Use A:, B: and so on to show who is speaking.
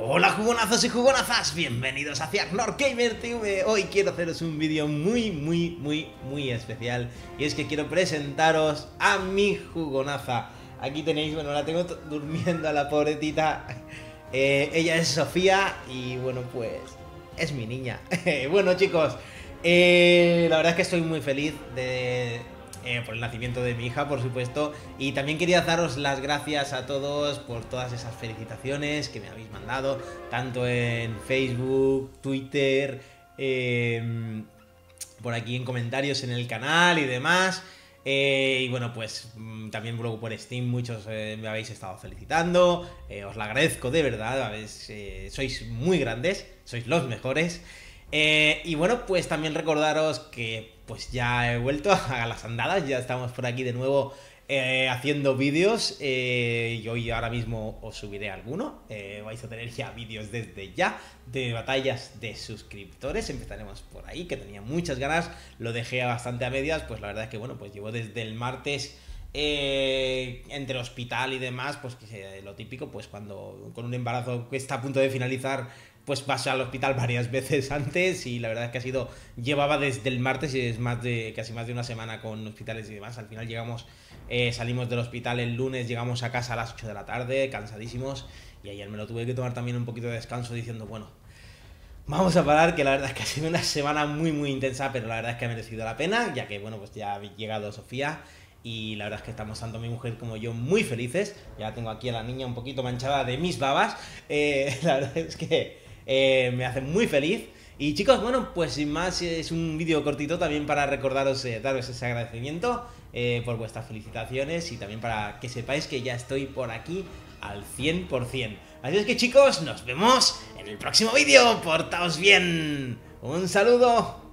A: Hola jugonazos y jugonazas, bienvenidos hacia Gnor Gamer TV. Hoy quiero haceros un vídeo muy, muy, muy, muy especial y es que quiero presentaros a mi jugonaza. Aquí tenéis, bueno, la tengo durmiendo a la pobretita. Eh, ella es Sofía y bueno, pues es mi niña. bueno chicos, eh, la verdad es que estoy muy feliz de eh, por el nacimiento de mi hija, por supuesto. Y también quería daros las gracias a todos por todas esas felicitaciones que me habéis mandado, tanto en Facebook, Twitter, em, por aquí en comentarios en el canal y demás. Eh, y bueno, pues mm, también luego por Steam muchos eh, me habéis estado felicitando. os lo agradezco de verdad. sois muy grandes, sois los mejores. Y bueno, pues también recordaros que pues ya he vuelto a las andadas, ya estamos por aquí de nuevo eh, haciendo vídeos eh, y hoy ahora mismo os subiré alguno, eh, vais a tener ya vídeos desde ya de batallas de suscriptores, empezaremos por ahí, que tenía muchas ganas, lo dejé bastante a medias, pues la verdad es que bueno, pues llevo desde el martes... entre hospital y demás, pues que lo típico, pues cuando con un embarazo que está a punto de finalizar, pues pasé al hospital varias veces antes y la verdad es que ha sido, llevaba desde el martes y es más de, casi más de una semana con hospitales y demás, al final llegamos, eh, salimos del hospital el lunes, llegamos a casa a las 8 de la tarde, cansadísimos, y ayer me lo tuve que tomar también un poquito de descanso diciendo, bueno, vamos a parar, que la verdad es que ha sido una semana muy muy intensa, pero la verdad es que ha merecido la pena, ya que bueno, pues ya ha llegado Sofía y la verdad es que estamos tanto mi mujer como yo muy felices. Ya tengo aquí a la niña un poquito manchada de mis babas. Eh, la verdad es que eh, me hace muy feliz. Y chicos, bueno, pues sin más, es un vídeo cortito también para recordaros, eh, daros ese agradecimiento eh, por vuestras felicitaciones y también para que sepáis que ya estoy por aquí al 100%. Así es que chicos, nos vemos en el próximo vídeo. Portaos bien. Un saludo.